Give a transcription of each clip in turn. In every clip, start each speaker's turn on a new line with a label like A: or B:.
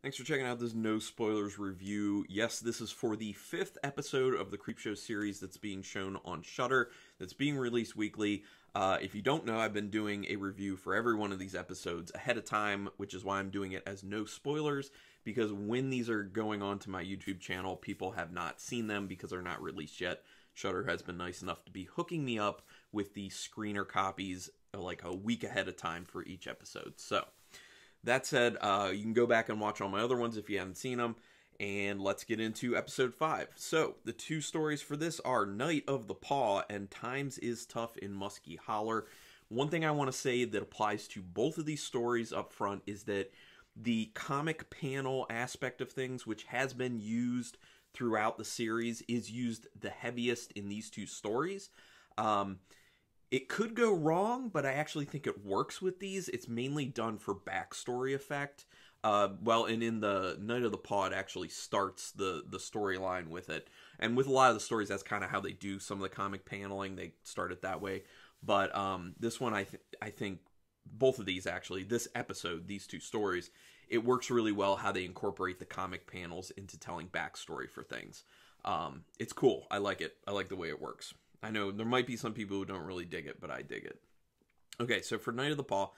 A: Thanks for checking out this no spoilers review. Yes, this is for the fifth episode of the Creepshow series that's being shown on Shudder. That's being released weekly. Uh, if you don't know, I've been doing a review for every one of these episodes ahead of time, which is why I'm doing it as no spoilers. Because when these are going on to my YouTube channel, people have not seen them because they're not released yet. Shudder has been nice enough to be hooking me up with the screener copies like a week ahead of time for each episode. So that said, uh, you can go back and watch all my other ones if you haven't seen them. And let's get into episode 5. So, the two stories for this are Night of the Paw and Times is Tough in Musky Holler. One thing I want to say that applies to both of these stories up front is that the comic panel aspect of things, which has been used throughout the series, is used the heaviest in these two stories. Um, it could go wrong, but I actually think it works with these. It's mainly done for backstory effect. Uh, well, and in the Night of the Paw actually starts the the storyline with it, and with a lot of the stories, that's kind of how they do some of the comic paneling. They start it that way, but um, this one, I th- I think both of these actually, this episode, these two stories, it works really well how they incorporate the comic panels into telling backstory for things. Um, it's cool. I like it. I like the way it works. I know there might be some people who don't really dig it, but I dig it. Okay, so for Night of the Paw,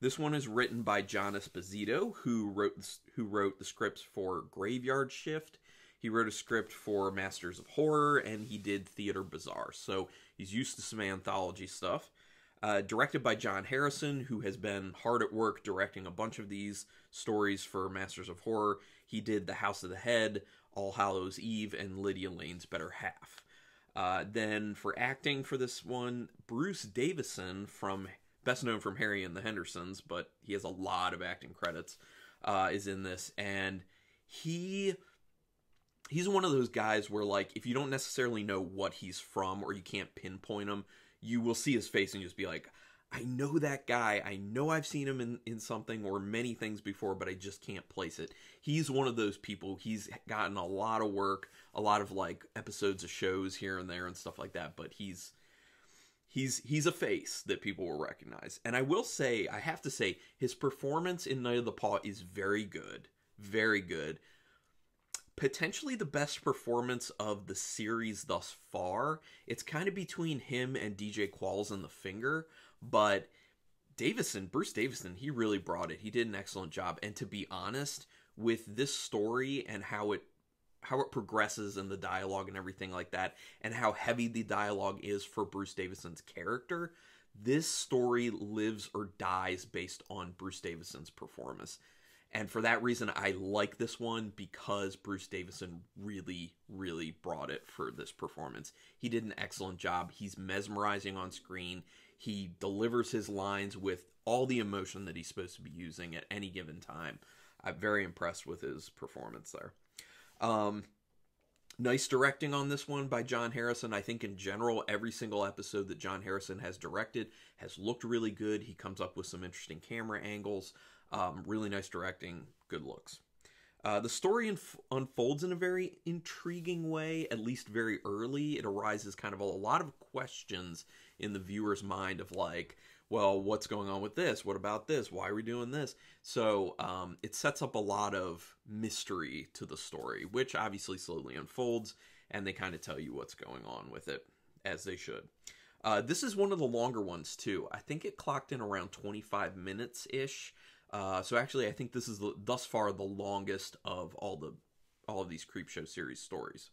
A: this one is written by John Esposito, who wrote who wrote the scripts for Graveyard Shift. He wrote a script for Masters of Horror, and he did Theater Bizarre. So he's used to some anthology stuff. Uh, directed by John Harrison, who has been hard at work directing a bunch of these stories for Masters of Horror. He did The House of the Head, All Hallows Eve, and Lydia Lane's Better Half. Uh, then for acting for this one, Bruce Davison from best known from Harry and the Hendersons, but he has a lot of acting credits, uh, is in this, and he he's one of those guys where like if you don't necessarily know what he's from or you can't pinpoint him, you will see his face and just be like, I know that guy. I know I've seen him in, in something or many things before, but I just can't place it. He's one of those people. He's gotten a lot of work, a lot of like episodes of shows here and there and stuff like that, but he's he's he's a face that people will recognize. And I will say, I have to say, his performance in Night of the Paw is very good. Very good. Potentially the best performance of the series thus far. It's kind of between him and DJ Qualls and the Finger but Davison, Bruce Davison, he really brought it. He did an excellent job. And to be honest, with this story and how it how it progresses and the dialogue and everything like that, and how heavy the dialogue is for Bruce Davison's character, this story lives or dies based on Bruce Davison's performance. And for that reason, I like this one because Bruce Davison really, really brought it for this performance. He did an excellent job. He's mesmerizing on screen. He delivers his lines with all the emotion that he's supposed to be using at any given time. I'm very impressed with his performance there. Um, nice directing on this one by John Harrison. I think in general, every single episode that John Harrison has directed has looked really good. He comes up with some interesting camera angles. Um, really nice directing, good looks. Uh, the story inf- unfolds in a very intriguing way, at least very early. It arises kind of a, a lot of questions in the viewer's mind of like, well, what's going on with this? What about this? Why are we doing this? So um, it sets up a lot of mystery to the story, which obviously slowly unfolds, and they kind of tell you what's going on with it, as they should. Uh, this is one of the longer ones too. I think it clocked in around 25 minutes ish. Uh, so actually, I think this is the, thus far the longest of all the all of these Creepshow series stories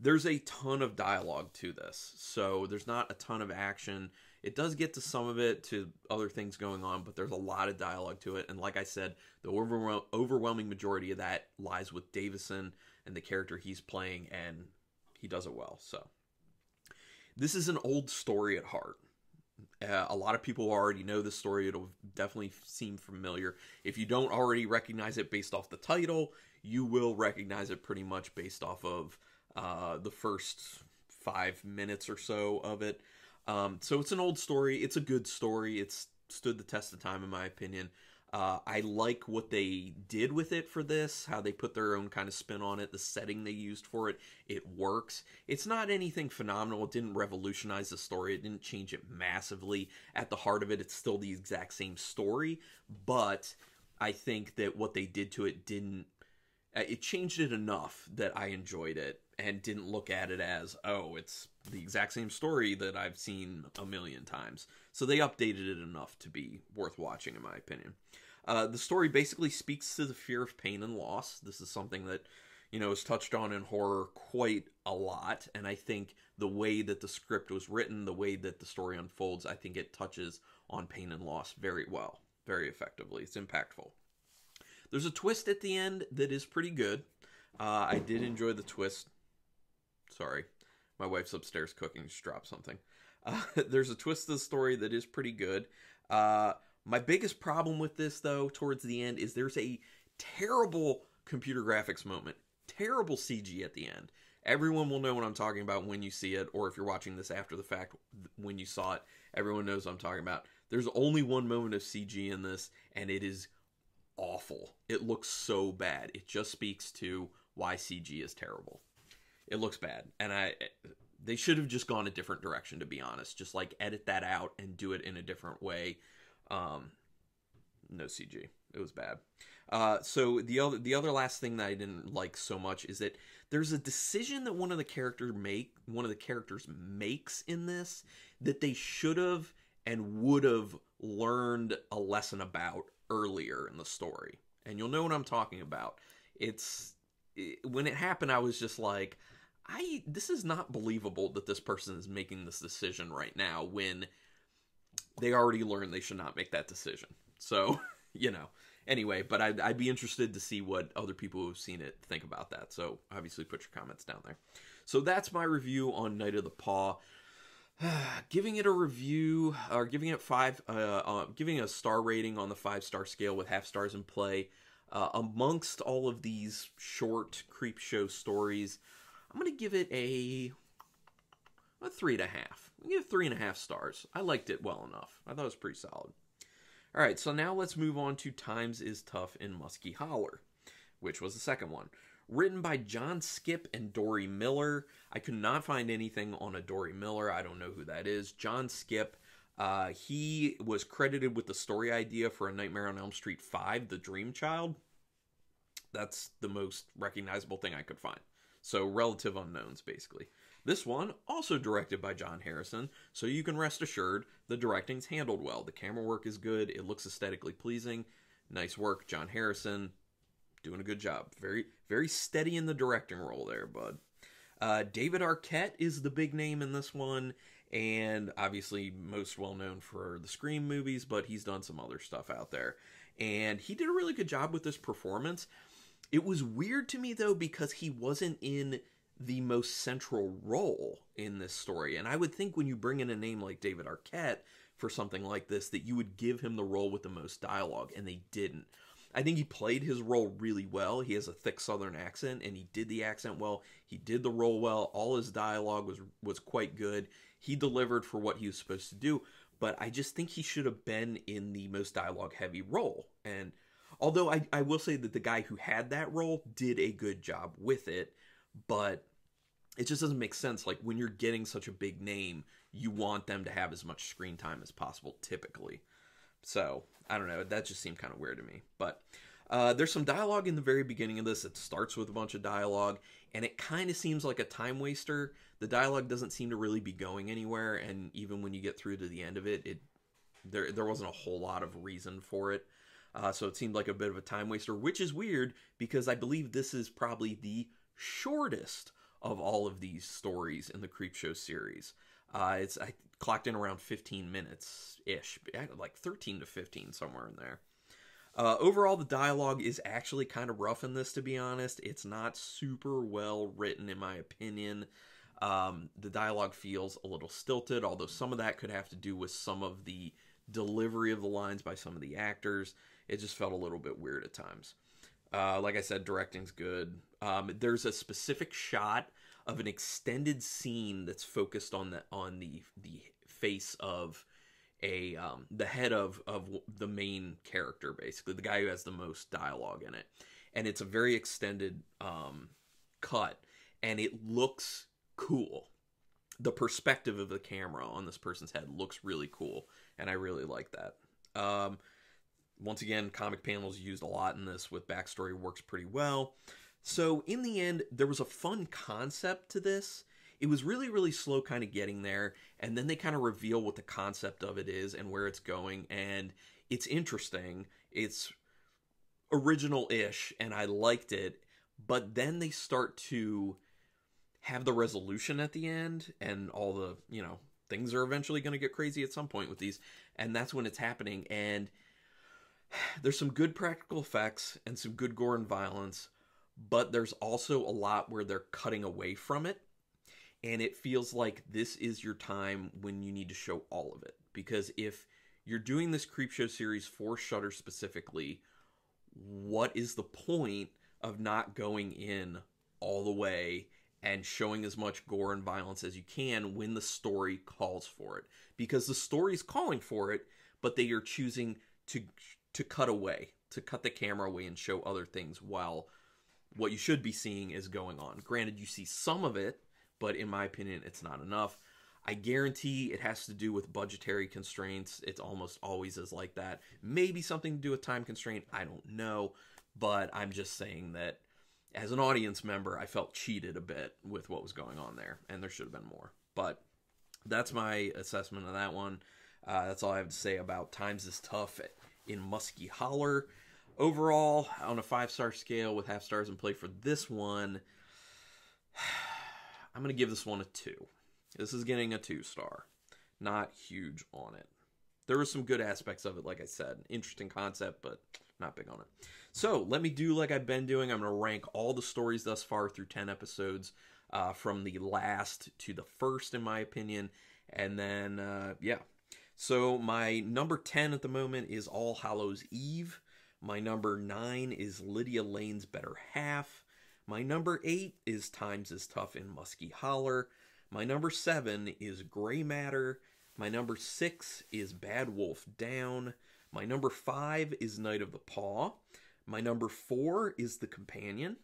A: there's a ton of dialogue to this. So there's not a ton of action. It does get to some of it to other things going on, but there's a lot of dialogue to it. And like I said, the overwhel- overwhelming majority of that lies with Davison and the character he's playing, and he does it well. So this is an old story at heart. Uh, a lot of people already know this story. It'll definitely seem familiar. If you don't already recognize it based off the title, you will recognize it pretty much based off of uh, the first five minutes or so of it. Um, so it's an old story. It's a good story. It's stood the test of time, in my opinion. Uh, I like what they did with it for this, how they put their own kind of spin on it, the setting they used for it. It works. It's not anything phenomenal. It didn't revolutionize the story, it didn't change it massively. At the heart of it, it's still the exact same story, but I think that what they did to it didn't uh, it changed it enough that I enjoyed it and didn't look at it as oh it's the exact same story that I've seen a million times. So they updated it enough to be worth watching in my opinion. Uh, the story basically speaks to the fear of pain and loss. This is something that you know is touched on in horror quite a lot, and I think the way that the script was written, the way that the story unfolds, I think it touches on pain and loss very well, very effectively. It's impactful. There's a twist at the end that is pretty good. Uh, I did enjoy the twist. Sorry, my wife's upstairs cooking. Just dropped something. Uh, there's a twist to the story that is pretty good. Uh, my biggest problem with this, though, towards the end, is there's a terrible computer graphics moment. Terrible CG at the end. Everyone will know what I'm talking about when you see it, or if you're watching this after the fact when you saw it, everyone knows what I'm talking about. There's only one moment of CG in this, and it is awful. It looks so bad. It just speaks to why CG is terrible. It looks bad, and I they should have just gone a different direction to be honest. Just like edit that out and do it in a different way. Um, no CG. It was bad. Uh, so the other the other last thing that I didn't like so much is that there's a decision that one of the characters make one of the characters makes in this that they should have and would have learned a lesson about earlier in the story. And you'll know what I'm talking about. It's it, when it happened I was just like I this is not believable that this person is making this decision right now when they already learned they should not make that decision. So, you know, anyway, but I'd, I'd be interested to see what other people who've seen it think about that. So, obviously, put your comments down there. So, that's my review on Night of the Paw. giving it a review or giving it five, uh, uh, giving a star rating on the five star scale with half stars in play. Uh, amongst all of these short Creepshow stories, I'm gonna give it a a three and a half. I give it three and a half stars. I liked it well enough. I thought it was pretty solid. All right, so now let's move on to Times is Tough in Musky Holler, which was the second one. Written by John Skipp and Dori Miller. I could not find anything on a Dori Miller. I don't know who that is. John Skipp, uh, he was credited with the story idea for A Nightmare on Elm Street 5, The Dream Child. That's the most recognizable thing I could find. So, relative unknowns, basically. This one, also directed by John Harrison, so you can rest assured the directing's handled well. The camera work is good, it looks aesthetically pleasing. Nice work, John Harrison. Doing a good job. Very, very steady in the directing role there, bud. Uh, David Arquette is the big name in this one, and obviously most well known for the Scream movies, but he's done some other stuff out there. And he did a really good job with this performance. It was weird to me though because he wasn't in the most central role in this story. And I would think when you bring in a name like David Arquette for something like this, that you would give him the role with the most dialogue, and they didn't. I think he played his role really well. He has a thick Southern accent, and he did the accent well. He did the role well. All his dialogue was was quite good. He delivered for what he was supposed to do. But I just think he should have been in the most dialogue heavy role. And although I, I will say that the guy who had that role did a good job with it, but it just doesn't make sense. Like when you're getting such a big name, you want them to have as much screen time as possible, typically. So I don't know. That just seemed kind of weird to me. But uh, there's some dialogue in the very beginning of this. It starts with a bunch of dialogue, and it kind of seems like a time waster. The dialogue doesn't seem to really be going anywhere, and even when you get through to the end of it, it there there wasn't a whole lot of reason for it. Uh, so it seemed like a bit of a time waster, which is weird because I believe this is probably the shortest of all of these stories in the Creepshow series. Uh, it's I clocked in around 15 minutes ish, like 13 to 15 somewhere in there. Uh, overall, the dialogue is actually kind of rough in this, to be honest. It's not super well written, in my opinion. Um, the dialogue feels a little stilted, although some of that could have to do with some of the delivery of the lines by some of the actors. It just felt a little bit weird at times. Uh, like I said, directing's good. Um, there's a specific shot of an extended scene that's focused on the on the the face of a um, the head of of the main character, basically the guy who has the most dialogue in it, and it's a very extended um, cut, and it looks cool. The perspective of the camera on this person's head looks really cool, and I really like that. Um, once again, comic panels used a lot in this with backstory works pretty well. So in the end, there was a fun concept to this. It was really, really slow kind of getting there, and then they kind of reveal what the concept of it is and where it's going, and it's interesting. It's original-ish, and I liked it, but then they start to have the resolution at the end, and all the, you know, things are eventually going to get crazy at some point with these, and that's when it's happening, and there's some good practical effects and some good gore and violence, but there's also a lot where they're cutting away from it. And it feels like this is your time when you need to show all of it. Because if you're doing this Creepshow series for Shudder specifically, what is the point of not going in all the way and showing as much gore and violence as you can when the story calls for it? Because the story's calling for it, but they are choosing to to cut away, to cut the camera away and show other things while what you should be seeing is going on. Granted, you see some of it, but in my opinion, it's not enough. I guarantee it has to do with budgetary constraints. It's almost always is like that. Maybe something to do with time constraint. I don't know. But I'm just saying that as an audience member, I felt cheated a bit with what was going on there, and there should have been more. But that's my assessment of that one. Uh, that's all I have to say about Times is Tough in Musky Holler overall, on a five star scale with half stars in play for this one, I'm going to give this one a two. This is getting a two star. Not huge on it. There were some good aspects of it, like I said. Interesting concept, but not big on it. So let me do like I've been doing. I'm going to rank all the stories thus far through 10 episodes, uh, from the last to the first, in my opinion. And then, uh, yeah. So my number 10 at the moment is All Hallows Eve. My number nine is Lydia Lane's Better Half. My number eight is Times is Tough in Musky Holler. My number seven is Gray Matter. My number six is Bad Wolf Down. My number five is Night of the Paw. My number four is The Companion.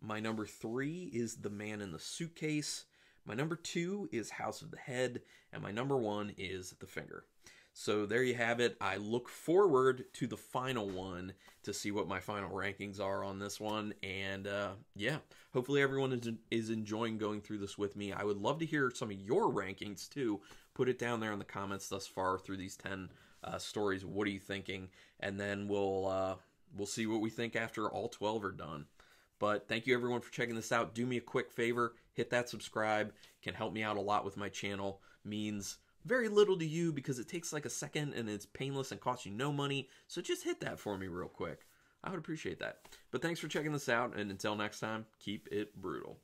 A: My number three is The Man in the Suitcase. My number two is House of the Head. And my number one is The Finger. So there you have it. I look forward to the final one to see what my final rankings are on this one. And uh, yeah, hopefully everyone is, is enjoying going through this with me. I would love to hear some of your rankings too. Put it down there in the comments thus far through these 10 uh, stories. What are you thinking? And then we'll uh, we'll see what we think after all 12 are done. But thank you everyone for checking this out. Do me a quick favor, hit that subscribe. Can help me out a lot with my channel. Means very little to you because it takes like a second and it's painless and costs you no money. So just hit that for me real quick. I would appreciate that. But thanks for checking this out, and until next time, keep it brutal.